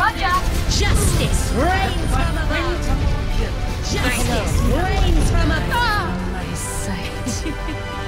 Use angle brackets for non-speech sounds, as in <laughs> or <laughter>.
Roger. Justice reigns from above. Justice reigns from above. My sight. <laughs>